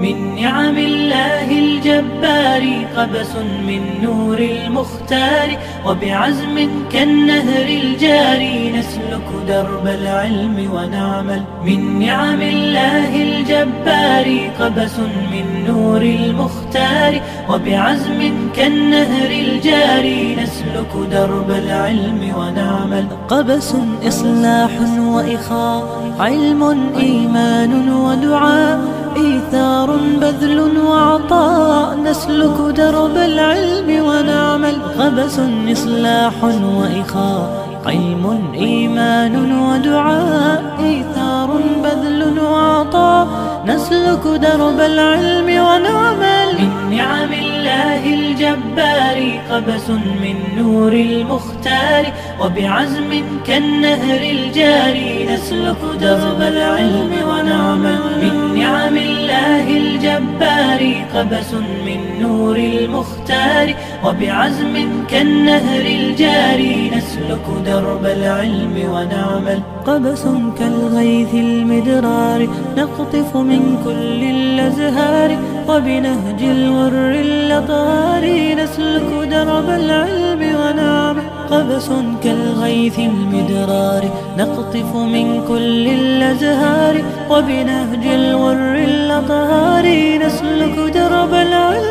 من نعم الله الجبار قبس من نور المختار وبعزم كالنهر الجاري نسلك درب العلم ونعمل. من نعم الله الجبار قبس من نور المختار وبعزم كالنهر الجاري نسلك درب العلم ونعمل. قبس إصلاح وإخاء علم إيمان ودعاء. إيثار بذل وعطاء نسلك درب العلم ونعمل. قبس إصلاح وإخاء علم إيمان ودعاء. إيثار بذل وعطاء نسلك درب العلم ونعمل. من نعم الله الجبار قبس من نور المختار. وبعزم كالنهر الجاري نسلك درب العلم ونعمل. قبس من نور المختار وبعزم كالنهر الجاري. نسلك درب العلم ونعمل قبس كالغيث المدرار. نقطف من كل الأزهار وبنهج الور اللطار. نسلك درب العلم ونعمل قبس كالغيث المدرار. نقطف من كل الأزهار وبنهج الور اللطار نسلك درب العلم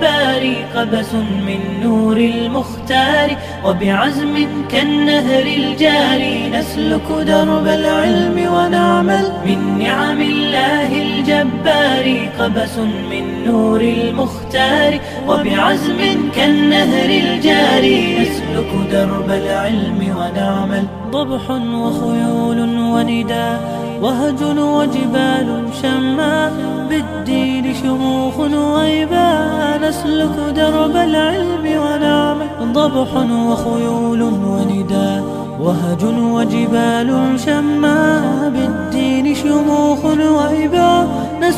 الجبار قبس من نور المختار وبعزم كالنهر الجاري نسلك درب العلم ونعمل من نعم الله الجبار. قبس من نور المختار وبعزم كالنهر الجاري نسلك درب العلم ونعمل ضبح وخيول ونداء. وهج وجبال شماء بالدين شموخ وإباء نسلك درب العلم ونعمل ضبح وخيول ونداء. وهج وجبال شماء بالدين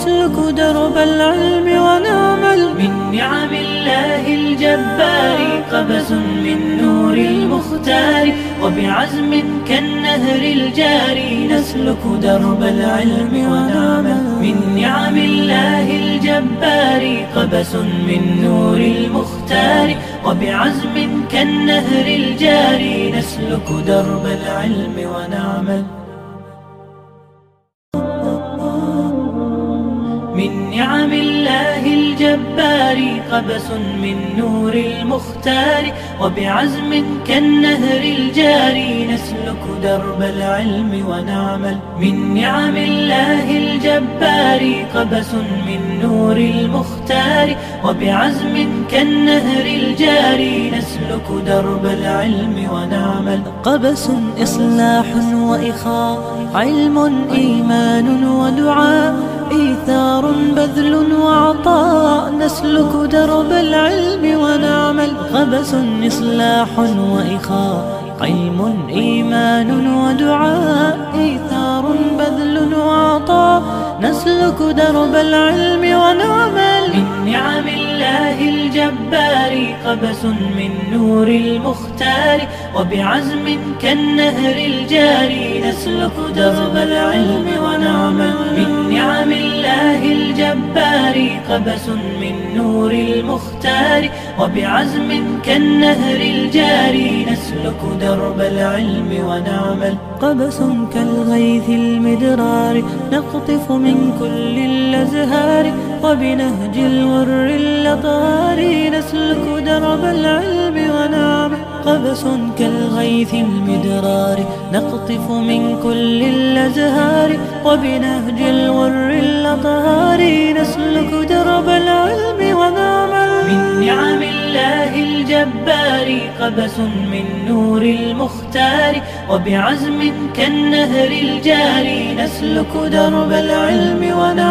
نسلك درب العلم ونعمل من نعم الله الجبار قبس من نور المختار وبعزم كالنهر الجاري نسلك درب العلم ونعمل من نعم الله الجبار قبس من نور المختار وبعزم كالنهر الجاري نسلك درب العلم ونعمل من نعم الله الجبار قبس من نور المختار وبعزم كالنهر الجاري نسلك درب العلم ونعمل من نعم الله الجبار قبس من نور المختار وبعزم كالنهر الجاري نسلك درب العلم ونعمل قبس إصلاح وإخاء علم إيمان ودعاء إيثار بذل وعطاء نسلك درب العلم ونعمل. قبس إصلاح وإخاء علم إيمان ودعاء. إيثار بذل وعطاء نسلك درب العلم ونعمل. من نعم الله الجبار قبس من نور المختار وبعزم كالنهر الجاري نسلك درب العلم ونعمل من نعم الله الجبار قبس من نور المختار وبعزم كالنهر الجاري نسلك درب العلم ونعمل قبس كالغيث المدرار نقطف من كل الأزهار وبنهج اللطار نسلك درب العلم ونعمل قبس كالغيث المدرار نقطف من كل الأزهار. وبنهج الور اللطار نسلك درب العلم ونعمل من نعم الله الجبار قبس من نور المختار. وبعزم كالنهر الجاري نسلك درب العلم ونعمل